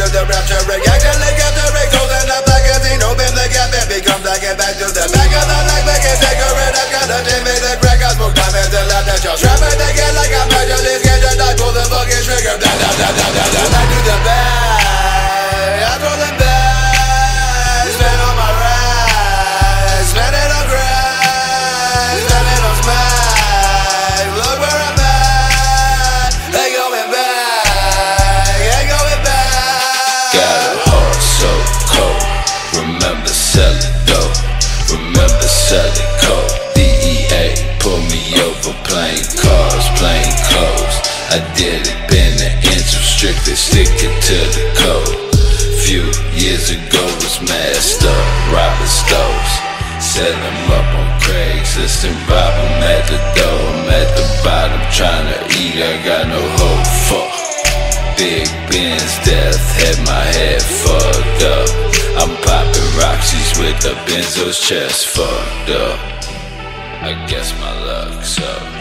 with the rapture rig. Selling coke. DEA pull me over, plain cars, plain clothes. I did it, been an inch restricted, sticking to the code. Few years ago was messed up, robbing stores. Set 'em up on Craigslist and rob 'em at the door. I'm at the bottom trying to eat, I got no hope. Fuck. Big Ben's death had my head fucked up. Roxy's with the Benzo's chest fucked up. I guess my luck's up.